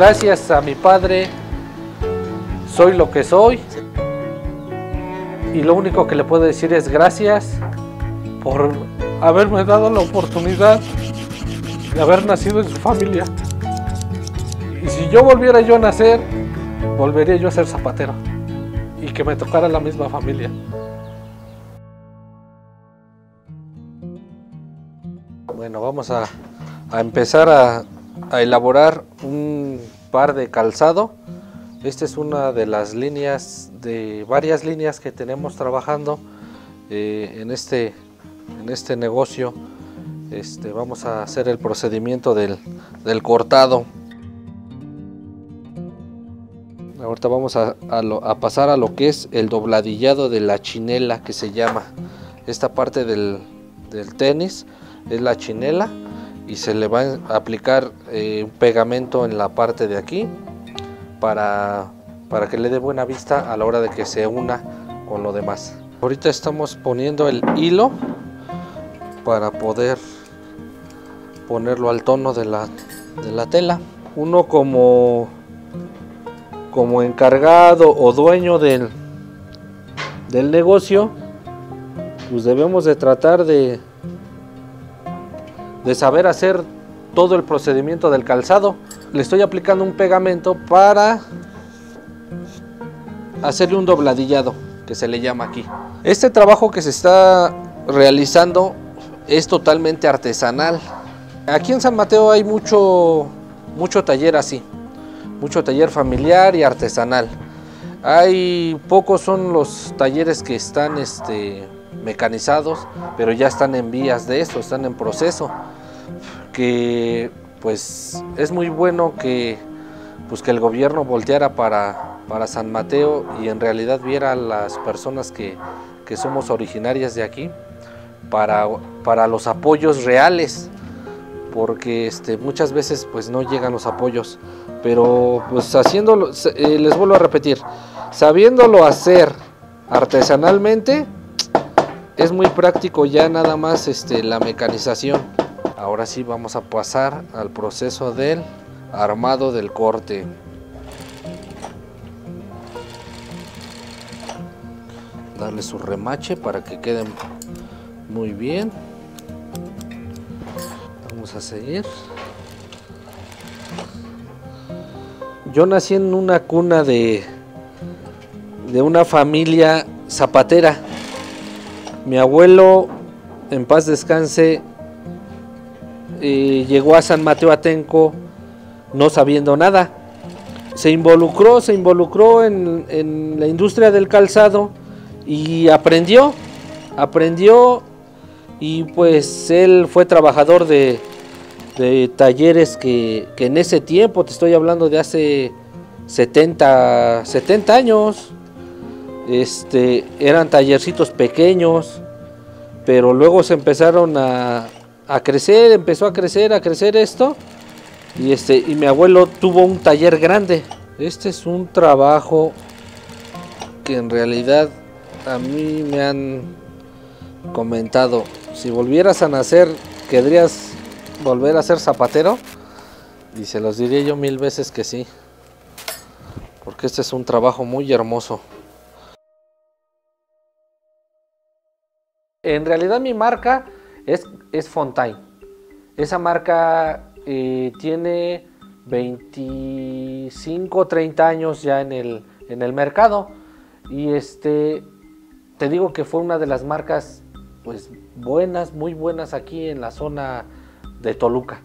gracias a mi padre soy lo que soy. Y lo único que le puedo decir es gracias por haberme dado la oportunidad de haber nacido en su familia. Y si yo volviera yo a nacer, volvería yo a ser zapatero y que me tocara la misma familia. Bueno, vamos a, a empezar a, a elaborar un par de calzado. Esta es una de las líneas, de varias líneas que tenemos trabajando eh, en, este, en este negocio. Este, vamos a hacer el procedimiento del, del cortado. Ahorita vamos a, a, pasar a lo que es el dobladillado de la chinela que se llama. Esta parte del, del tenis es la chinela y se le va a aplicar eh, un pegamento en la parte de aquí para, para que le dé buena vista a la hora de que se una con lo demás. Ahorita estamos poniendo el hilo para poder ponerlo al tono de la, de la tela. Uno como, como encargado o dueño del, del negocio, pues debemos de tratar de, de saber hacer todo el procedimiento del calzado. Le estoy aplicando un pegamento para hacerle un dobladillado, que se le llama aquí. Este trabajo que se está realizando es totalmente artesanal. Aquí en San Mateo hay mucho, mucho taller así, mucho taller familiar y artesanal. Hay pocos son los talleres que están este, mecanizados, pero ya están en vías de esto, están en proceso. Que pues es muy bueno que, pues, que el gobierno volteara para, para San Mateo y en realidad viera a las personas que, que somos originarias de aquí para, para los apoyos reales porque este, muchas veces pues no llegan los apoyos. Pero pues haciéndolo eh, les vuelvo a repetir sabiéndolo hacer artesanalmente es muy práctico ya nada más este, la mecanización ahora sí vamos a pasar al proceso del armado del corte. Darle su remache para que queden muy bien. Vamos a seguir. Yo nací en una cuna de de una familia zapatera. Mi abuelo en paz descanse llegó a San Mateo Atenco no sabiendo nada. Se involucró se involucró en, en la industria del calzado y aprendió, aprendió y pues él fue trabajador de, de talleres que, que, en ese tiempo, te estoy hablando de hace 70, 70 años, este, eran tallercitos pequeños, pero luego se empezaron a, a crecer, empezó a crecer, a crecer esto, y, este, y mi abuelo tuvo un taller grande. Este es un trabajo que en realidad a mí me han comentado, si volvieras a nacer, ¿querrías volver a ser zapatero? Y se los diría yo mil veces que sí, porque este es un trabajo muy hermoso. En realidad mi marca es, es Fontaine. Esa marca eh, tiene 25, 30 años ya en el, en el mercado. Y este, te digo que fue una de las marcas pues buenas, muy buenas aquí en la zona de Toluca.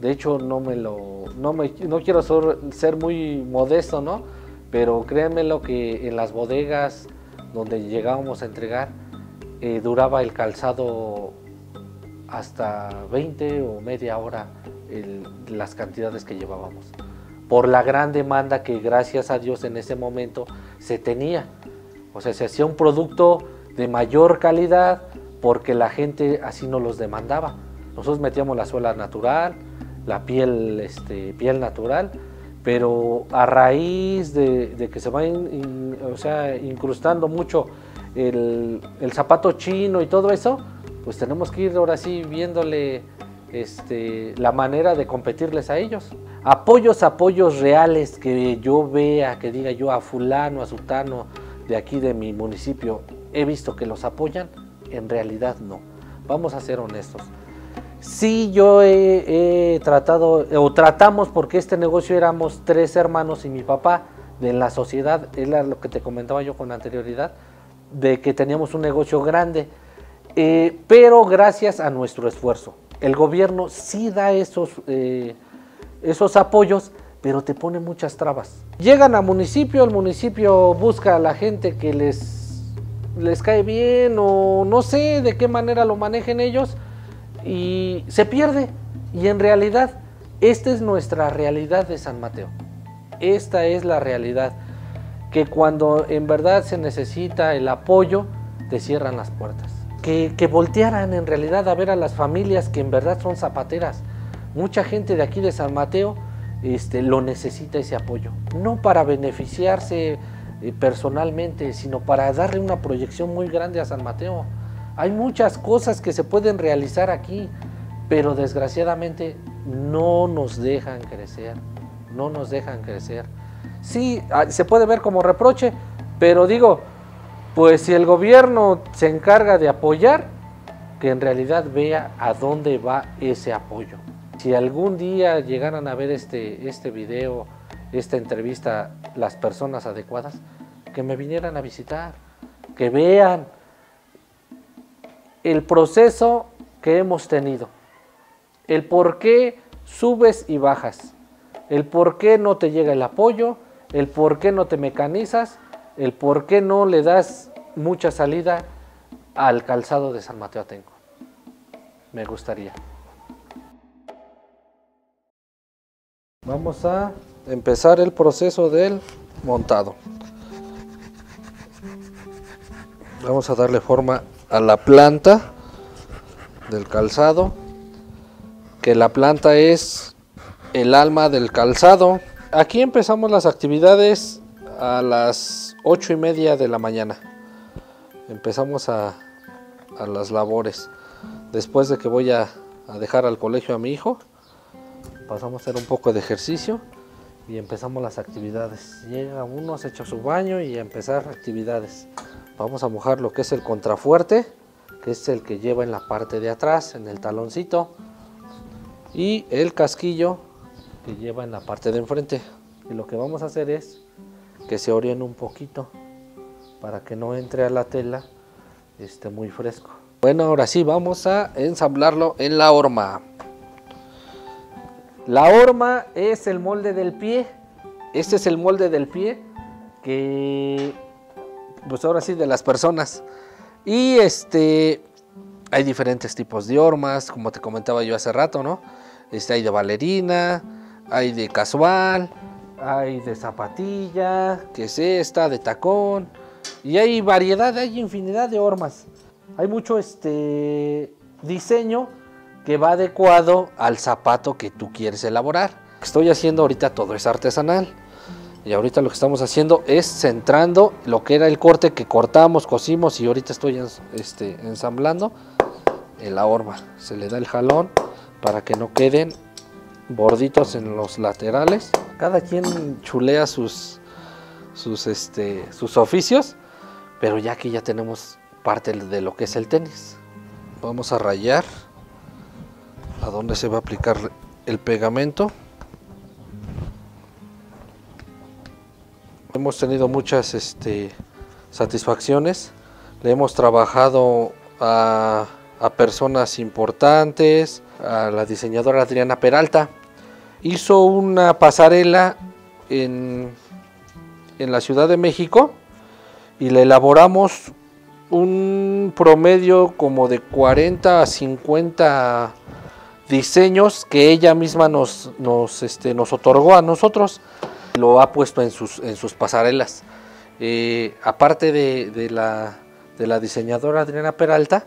De hecho, no me lo no me no quiero ser, muy modesto, ¿no? Pero créanme lo que en las bodegas donde llegábamos a entregar eh, duraba el calzado hasta 20 o media hora las cantidades que llevábamos. Por la gran demanda que gracias a Dios en ese momento se tenía. O sea, se hacía un producto de mayor calidad porque la gente así nos los demandaba. Nosotros metíamos la suela natural, la piel, este, piel natural, pero a raíz de, que se va o sea, incrustando mucho el, zapato chino y todo eso, pues tenemos que ir ahora sí viéndole este, la manera de competirles a ellos. Apoyos, apoyos reales que yo vea, que diga yo a fulano, a sultano de aquí de mi municipio, he visto que los apoyan, en realidad no. Vamos a ser honestos. Sí, yo he, tratado, o tratamos, porque este negocio éramos tres hermanos y mi papá, de la sociedad, era lo que te comentaba yo con anterioridad, de que teníamos un negocio grande, eh, pero gracias a nuestro esfuerzo. El gobierno sí da esos, eh, esos apoyos, pero te pone muchas trabas. Llegan a municipio, el municipio busca a la gente que les, les cae bien o no sé de qué manera lo manejen ellos y se pierde. Y en realidad, esta es nuestra realidad de San Mateo. Esta es la realidad. Que cuando en verdad se necesita el apoyo, te cierran las puertas. Que, voltearan en realidad a ver a las familias que en verdad son zapateras. Mucha gente de aquí de San Mateo este, lo necesita ese apoyo. No para beneficiarse eh, personalmente, sino para darle una proyección muy grande a San Mateo. Hay muchas cosas que se pueden realizar aquí, pero desgraciadamente no nos dejan crecer, no nos dejan crecer. Sí, ah, se puede ver como reproche, pero digo, pues si el gobierno se encarga de apoyar, que en realidad vea a dónde va ese apoyo. Si algún día llegaran a ver este, este video, esta entrevista, las personas adecuadas, que me vinieran a visitar, que vean el proceso que hemos tenido, el por qué subes y bajas, el por qué no te llega el apoyo, el por qué no te mecanizas, el por qué no le das mucha salida al calzado de San Mateo Atenco. Me gustaría. Vamos a empezar el proceso del montado. Vamos a darle forma a la planta del calzado, que la planta es el alma del calzado. Aquí empezamos las actividades a las ocho y media de la mañana. Empezamos a, las labores. Después de que voy a, a dejar al colegio a mi hijo, pasamos a hacer un poco de ejercicio y empezamos las actividades. Llega uno, se echa su baño y a empezar actividades. Vamos a mojar lo que es el contrafuerte, que es el que lleva en la parte de atrás, en el taloncito. Y el casquillo que lleva en la parte de enfrente. Y lo que vamos a hacer es que se oriene un poquito para que no entre a la tela esté muy fresco. Bueno, ahora sí, vamos a ensamblarlo en la horma. La horma es el molde del pie. Este es el molde del pie que pues ahora sí, de las personas. Y este, hay diferentes tipos de hormas, como te comentaba yo hace rato, ¿no? Este, hay de bailarina, hay de casual, hay de zapatilla, que es esta, de tacón. Y hay variedad, hay infinidad de hormas. Hay mucho este diseño que va adecuado al zapato que tú quieres elaborar. Estoy haciendo ahorita todo es artesanal. Y ahorita lo que estamos haciendo es centrando lo que era el corte que cortamos, cosimos y ahorita estoy este, ensamblando en la horma. Se le da el jalón para que no queden borditos en los laterales. Cada quien chulea sus, sus, este, sus oficios, pero ya que ya tenemos parte de lo que es el tenis. Vamos a rayar a donde se va a aplicar el pegamento. Hemos tenido muchas este, satisfacciones. Le hemos trabajado a, personas importantes, a la diseñadora Adriana Peralta. Hizo una pasarela en, en la Ciudad de México y le elaboramos un promedio como de 40 a 50 diseños que ella misma nos, nos, este, nos otorgó a nosotros lo ha puesto en sus, en sus pasarelas. Eh, aparte de, la, de, la, diseñadora Adriana Peralta,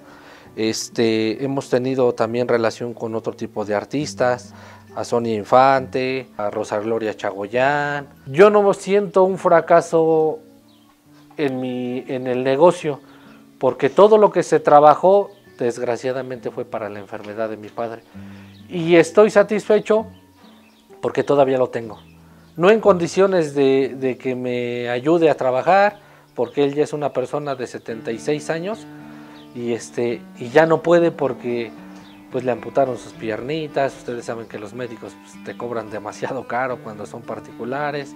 este, hemos tenido también relación con otro tipo de artistas, a Sonia Infante, a Rosa Gloria Chagoyán. Yo no siento un fracaso en, mi, en el negocio, porque todo lo que se trabajó, desgraciadamente, fue para la enfermedad de mi padre. Y estoy satisfecho porque todavía lo tengo. No en condiciones de, de que me ayude a trabajar, porque él ya es una persona de 76 años y, este, y ya no puede porque pues le amputaron sus piernitas, ustedes saben que los médicos pues, te cobran demasiado caro cuando son particulares,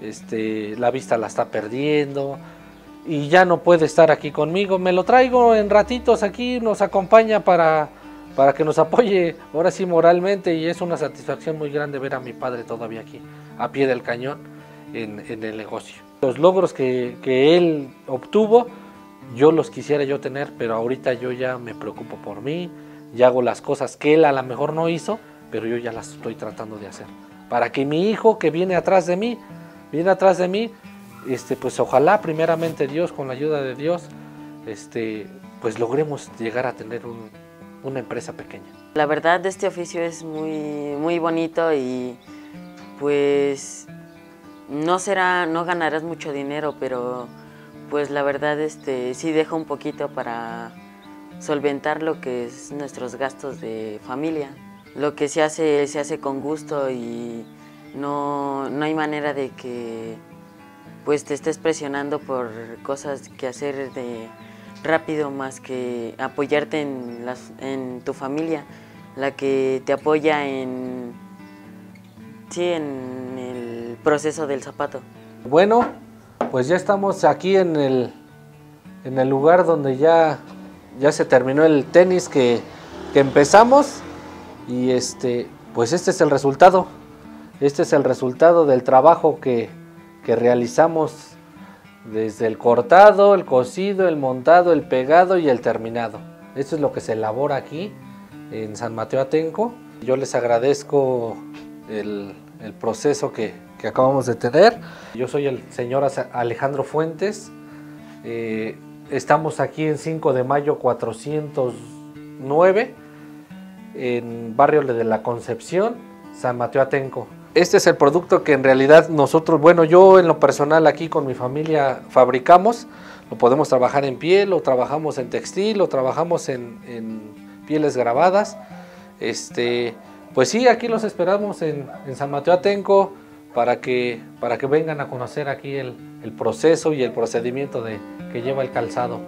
este, la vista la está perdiendo. Y ya no puede estar aquí conmigo, me lo traigo en ratitos aquí, nos acompaña para, para que nos apoye ahora sí moralmente. Y es una satisfacción muy grande ver a mi padre todavía aquí, a pie del cañón en, en el negocio. Los logros que, que él obtuvo, yo los quisiera yo tener, pero ahorita yo ya me preocupo por mí, y hago las cosas que él a lo mejor no hizo, pero yo ya las estoy tratando de hacer. Para que mi hijo que viene atrás de mí, viene atrás de mí, este, pues ojalá primeramente Dios, con la ayuda de Dios, este, pues logremos llegar a tener una empresa pequeña. La verdad este oficio es muy, muy bonito y pues no será, no ganarás mucho dinero, pero pues la verdad este, sí deja un poquito para solventar lo que es nuestros gastos de familia. Lo que se hace, se hace con gusto y no, no hay manera de que pues te estés presionando por cosas que hacer de rápido más que apoyarte en, en tu familia, la que te apoya en, sí, en el proceso del zapato. Bueno, pues ya estamos aquí en el, en el lugar donde ya ya se terminó el tenis que, empezamos y este, pues este es el resultado. Este es el resultado del trabajo que, que realizamos desde el cortado, el cosido, el montado, el pegado y el terminado. Esto es lo que se elabora aquí en San Mateo Atenco. Yo les agradezco el, proceso que, que, acabamos de tener. Yo soy el señor Alejandro Fuentes. Eh, Estamos aquí en 5 de mayo 409, en barrio de la Concepción, San Mateo Atenco. Este es el producto que en realidad nosotros, bueno, yo en lo personal aquí con mi familia fabricamos. Lo podemos trabajar en piel, lo trabajamos en textil, lo trabajamos en, pieles grabadas. Este, pues sí, aquí los esperamos en, San Mateo Atenco para que, para que vengan a conocer aquí el, el proceso y el procedimiento de, que lleva el calzado.